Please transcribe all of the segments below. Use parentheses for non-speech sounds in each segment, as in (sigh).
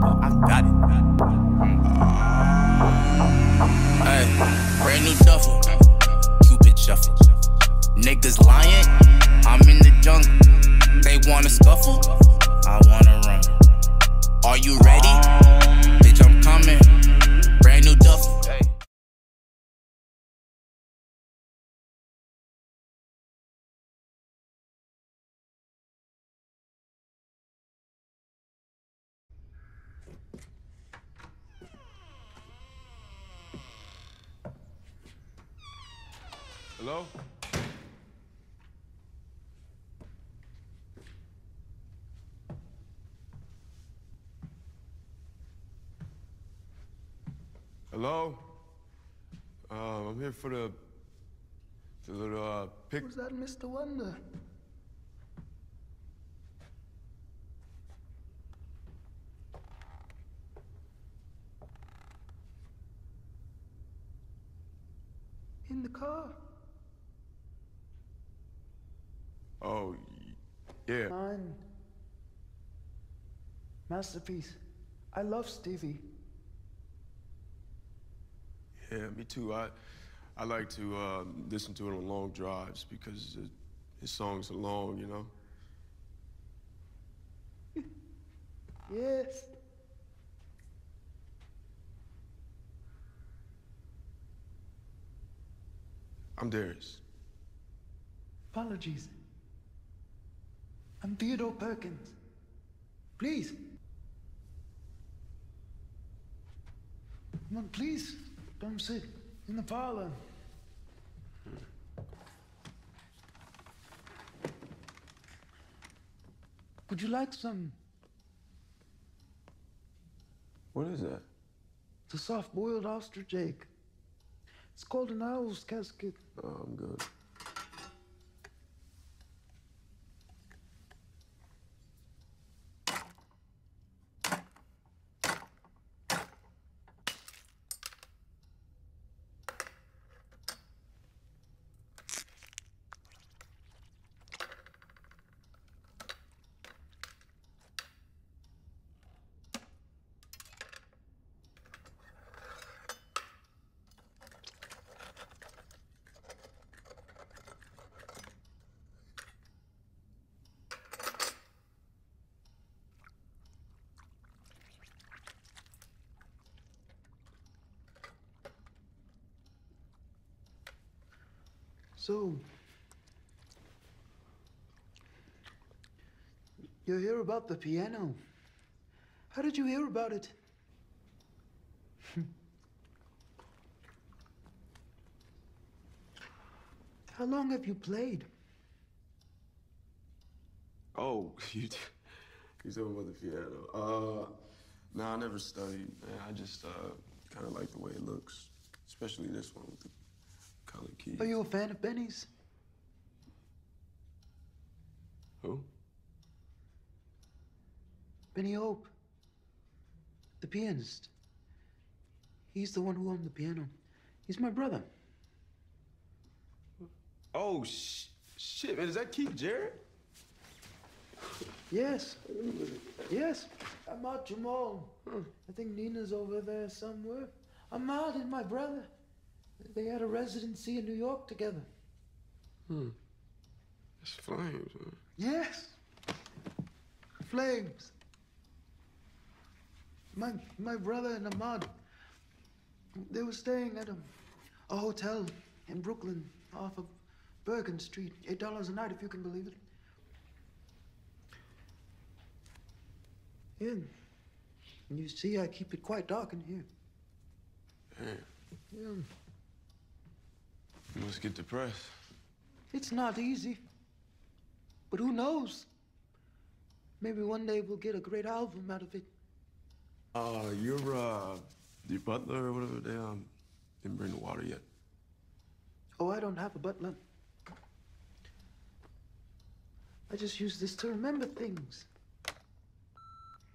I got it. Hey, brand new duffel, Cupid shuffle. Niggas lying, I'm in the jungle. They wanna scuffle, I wanna run. Are you ready? Bitch, I'm coming. Hello? Hello? Uh, I'm here for the the little uh, pic. Was that Mr. Wonder? In the car. Oh, yeah. Mine. Masterpiece. I love Stevie. Yeah, me too. I I like to uh, listen to it on long drives because it, his songs are long, you know. (laughs) Yes. I'm Darius. Apologies. I'm Theodore Perkins. Please. Come on, please. Don't sit in the parlor. Would you like some? What is that? It's a soft-boiled ostrich egg. It's called an owl's casket. Oh, I'm good. So, you hear about the piano? How did you hear about it? (laughs) How long have you played? Oh, (laughs) you you talking about the piano? Uh, no, I never studied. Man. I just uh, kind of like the way it looks, especially this one with the colored keys. Are you a fan of Benny's? Who? Benny Hope, the pianist. He's the one who owned the piano. He's my brother. Oh sh- shit, man! Is that Keith Jarrett? Yes. Yes. Ahmad Jamal. I think Nina's over there somewhere. Ahmad and my brother. They had a residency in New York together. Hmm. It's flames, man. Yes. Flames. My my brother and Ahmad. They were staying at a, a hotel in Brooklyn off of Bergen Street. Eight dollars a night if you can believe it. Yeah. And You see, I keep it quite dark in here. Damn, Yeah. You must get depressed. It's not easy. But who knows? Maybe one day we'll get a great album out of it. Uh, your uh, your butler or whatever they um didn't bring the water yet. Oh, I don't have a butler. I just use this to remember things.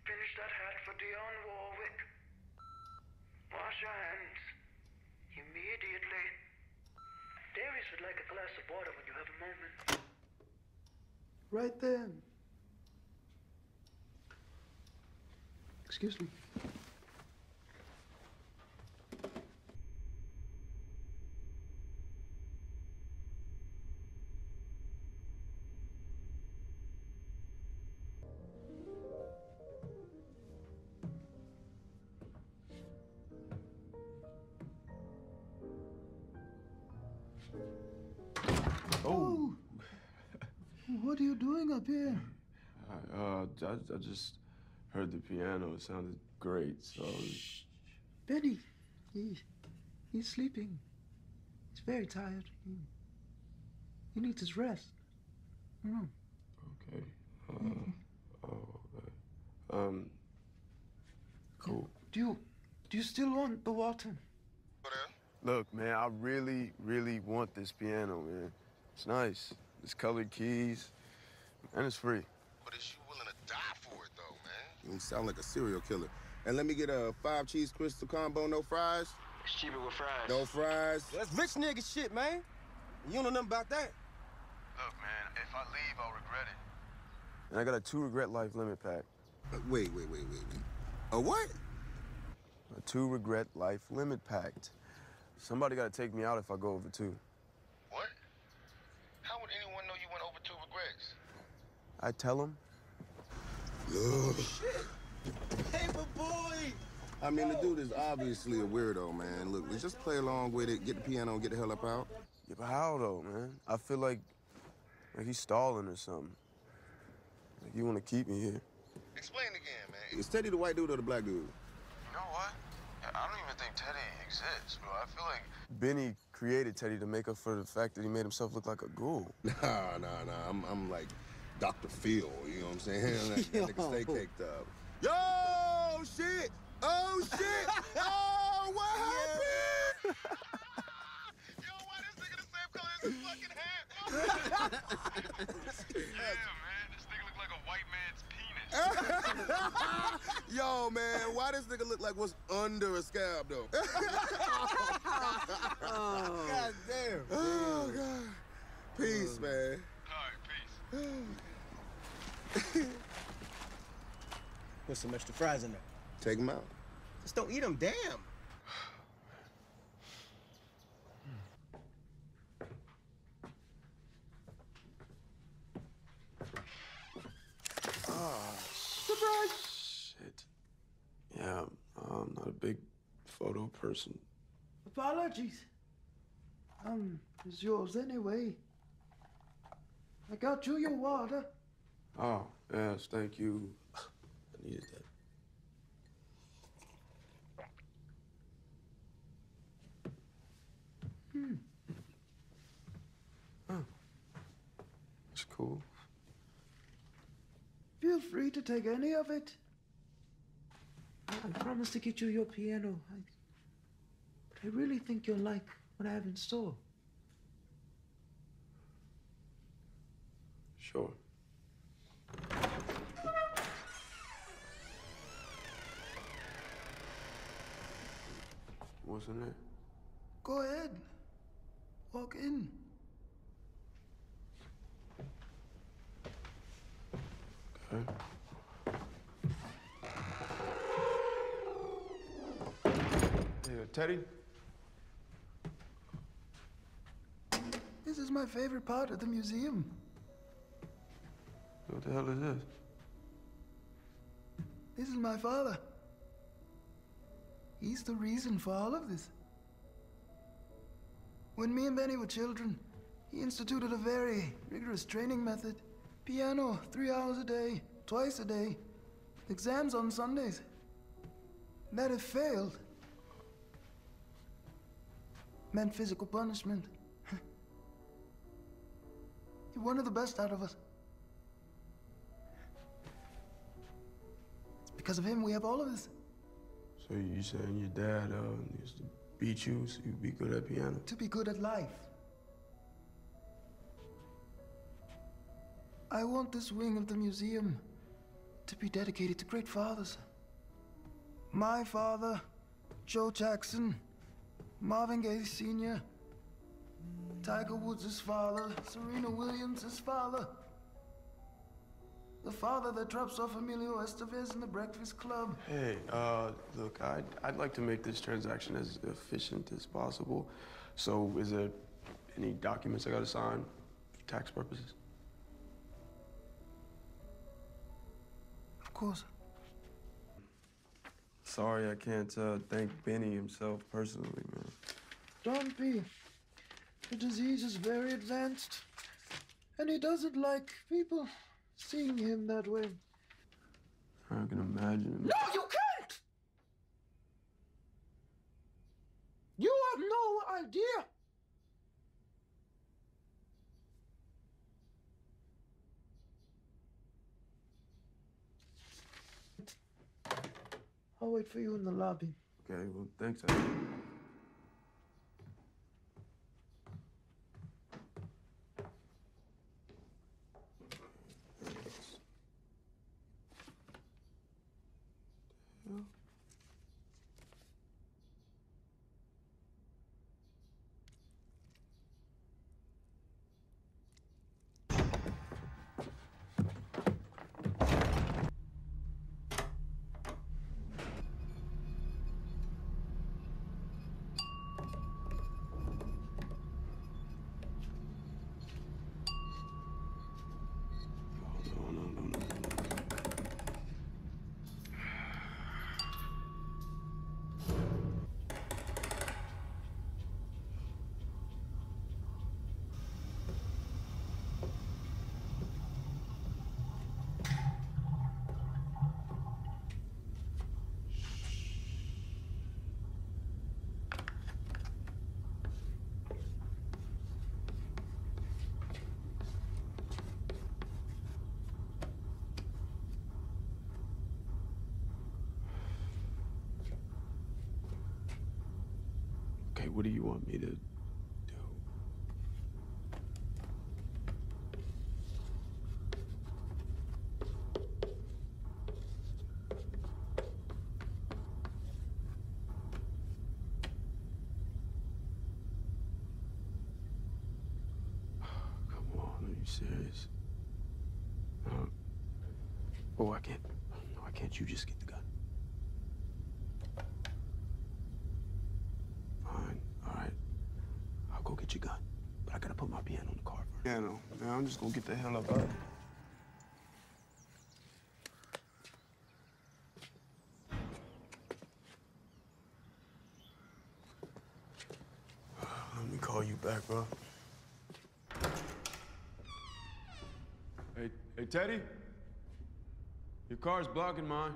Finish that hat for Dionne Warwick. Wash your hands. Immediately. Darius would like a glass of water when you have a moment. Right then. Excuse me. What are you doing up here? I, uh, I, I just heard the piano. It sounded great. So Benny, he, he's sleeping. He's very tired. He, he needs his rest. Mm. okay. Uh, oh, okay. Um. Cool. Do you, do you still want the water? Look, man, I really, really want this piano, man. It's nice. It's colored keys, and it's free. But is you willing to die for it, though, man? You sound like a serial killer. And let me get a five cheese Krystal combo, no fries. It's cheaper with fries. No fries. That's rich nigga shit, man. You don't know nothing about that. Look, man, if I leave, I'll regret it. And I got a two regret life limit pack. Uh, wait, wait, wait, wait, wait. A what? A two regret life limit pact. Somebody got to take me out if I go over two. What? How would anyone know you went over two regrets? I tell them. Paper Boi! I mean, the dude is obviously a weirdo, man. Look, let's just play along with it, get the piano, and get the hell up out. Yeah, but how though, man? I feel like like he's stalling or something. Like you want to keep me here. Explain again, man. Is Teddy the white dude or the black dude? You know what? I don't even think Teddy exists, bro. I feel like Benny created Teddy to make up for the fact that he made himself look like a ghoul. (laughs) Nah, nah, nah. I'm, I'm like Dr. Phil, you know what I'm saying? that, that (laughs) nigga stay caked up. Yo, shit! Oh, shit! (laughs) oh, what happened? (laughs) Yo, why this nigga the same color as his fucking hat? Oh, yeah, man, this nigga look like a white man's penis. Yo, man, why this nigga look like what's under a scab, though? Oh. God damn. oh, God. Peace, oh. man. All right, peace. (sighs) Put some extra fries in there. Take them out. Just don't eat them, damn. (sighs) Surprise. Shit. Yeah, I'm not a big photo person. Apologies. Um, it's yours anyway. I got you your water. Oh, yes, thank you. I needed that. Hmm. Oh. It's cool. Feel free to take any of it. I, promise to get you your piano. I, but I really think you'll like what I have in store. Sure. In there? Go ahead. Walk in. Hey, uh, Teddy? This is my favorite part of the museum. What the hell is this? This is my father. He's the reason for all of this. When me and Benny were children, he instituted a very rigorous training method. Piano, three hours a day, twice a day. Exams on Sundays. That if failed, meant physical punishment. (laughs) he wanted the best out of us. It's because of him we have all of this. So you saying your dad uh, used to beat you so you'd be good at piano? to be good at life. I want this wing of the museum to be dedicated to great fathers. My father, Joe Jackson, Marvin Gaye Sr., Tiger Woods' father, Serena Williams' father. The father that drops off Emilio Estevez in the Breakfast Club. Hey, uh, look, I'd, I'd like to make this transaction as efficient as possible. So, is there any documents I gotta sign for tax purposes? Course. Sorry, I can't uh, thank Benny himself personally, man. Don't be. The disease is very advanced, and he doesn't like people seeing him that way. I can imagine. No, you can't! You have no idea! Wait for you in the lobby. Okay, well, thanks. What do you want me to do? Come on, are you serious? No. Oh, I can't. Why can't you just get the gun? Fine, all right. I'll go your gun. But I gotta put my piano in the car first. Piano? Man, I'm just gonna get the hell up out. (sighs) Let me call you back, bro. Hey, hey, Teddy? Your car's blocking mine.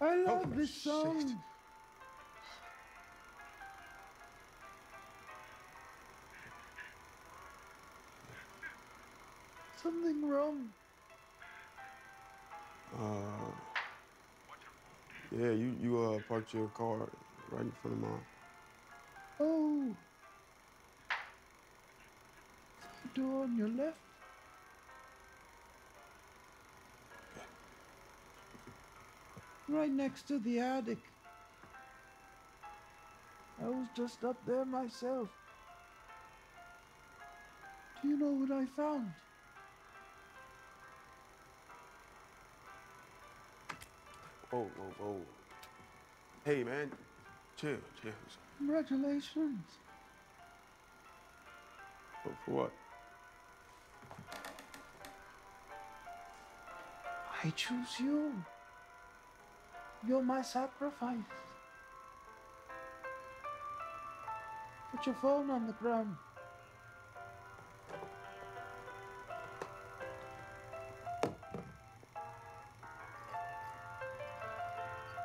I love Oh, this shit. song. Something wrong. Uh, yeah, you you uh parked your car right in front of mine. Oh. The door on your left. Right next to the attic. I was just up there myself. Do you know what I found? Whoa, whoa, whoa. Hey, man, chill, chill. Congratulations. For, for what? I choose you. You're my sacrifice. Put your phone on the ground.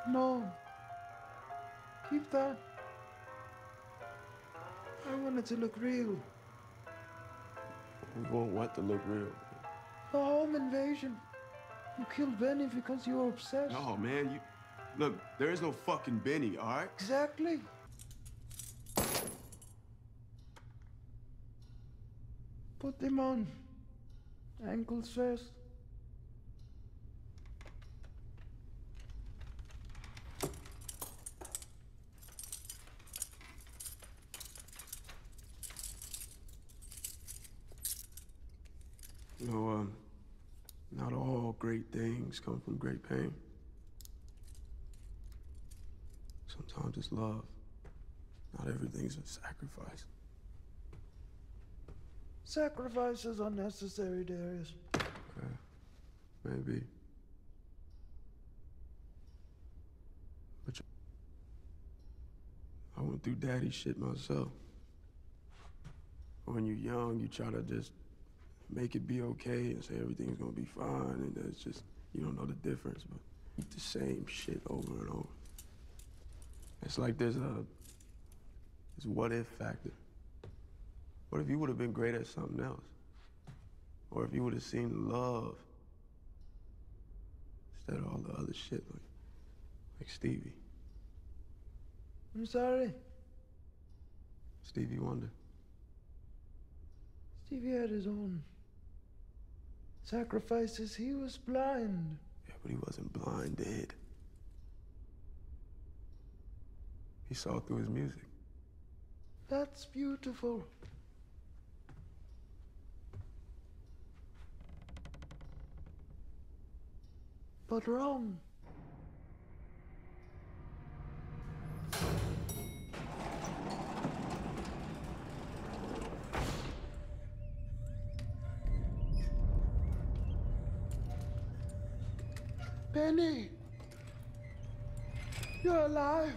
No. Keep that. I want it to look real. We want what to look real. The home invasion. You killed Benny because you were obsessed. No, man, you Look, there is no fucking Benny, all right? Exactly. Put them on. Ankles first. You know, um, not all great things come from great pain. It's love. Not everything's a sacrifice. Sacrifice is unnecessary, Darius. Okay. Maybe. But you- I went through daddy shit myself. When you're young, you try to just make it be okay and say everything's gonna be fine, and it's just you don't know the difference, but the same shit over and over. It's like there's a this what if factor. What if you would have been great at something else? Or if you would have seen love instead of all the other shit like like Stevie. I'm sorry. Stevie Wonder. Stevie had his own sacrifices. He was blind. Yeah, but he wasn't blinded. He saw through his music. That's beautiful. But wrong. Benny! You're alive!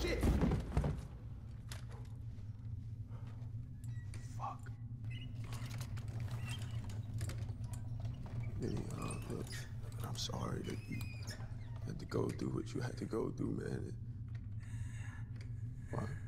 Shit! Fuck. Benny, uh, look, I'm sorry that you had to go through what you had to go through, man. What?